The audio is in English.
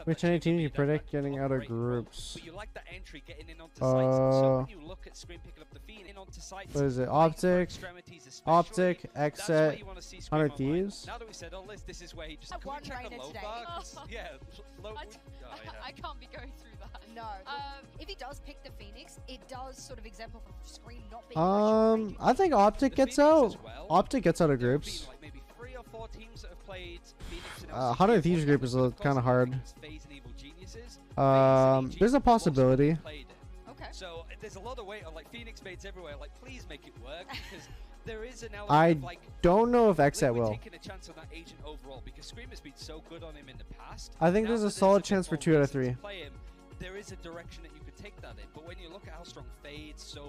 have Which any team of you predict getting out of groups? But you like that entry getting in onto sites. So Uh, when you look at Scream picking up the feed in onto sites, What is it? Optic, Optic, XSET, you wanna see Scream 100. Thieves. Now that we said all this, this is where he just I can we won check on Reyna low today. bar? 'Cause- Oh. Yeah, low. I, oh, yeah. I can't be going through that. No. Um, if he does pick the Phoenix, it does sort of exemplify Scream not being Um, I think Optic gets Phoenix out. well, Optic gets out of groups. Teams that have played Phoenix Uh, LCK 100 Thieves group is but a- of course, kinda hard. thing is FaZe and Evil Geniuses. FaZe and Um, there's a possibility. Okay. So there's a lot of weight on like Phoenix mates everywhere. Like, please make it work because there is an element I of like don't know if we- XSET will. taking a chance on that agent overall because Scream has been so good on him in the past. I think Now there's a solid bit chance for two out of three. Play him, there is a direction that you could take that in. But when you look at how strong Fade, so